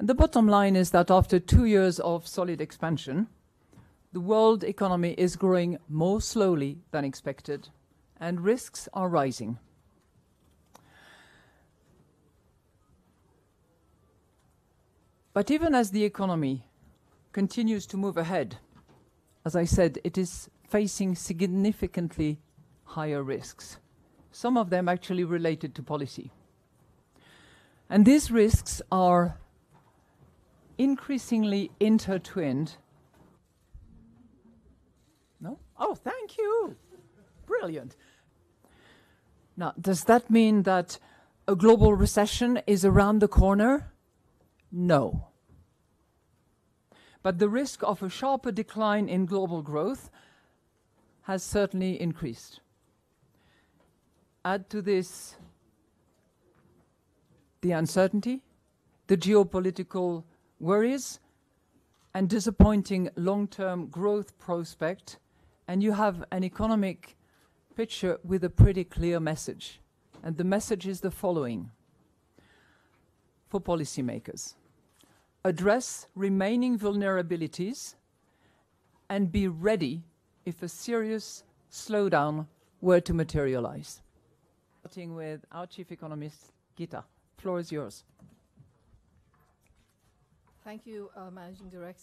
The bottom line is that after two years of solid expansion, the world economy is growing more slowly than expected, and risks are rising. But even as the economy continues to move ahead, as I said, it is facing significantly higher risks, some of them actually related to policy. And these risks are increasingly intertwined. No? Oh, thank you. Brilliant. Now, does that mean that a global recession is around the corner? No. But the risk of a sharper decline in global growth has certainly increased. Add to this the uncertainty, the geopolitical worries, and disappointing long-term growth prospect, and you have an economic picture with a pretty clear message. And the message is the following for policymakers: address remaining vulnerabilities and be ready if a serious slowdown were to materialize. Starting with our Chief Economist, Gita. Floor is yours. Thank you, uh, Managing Director.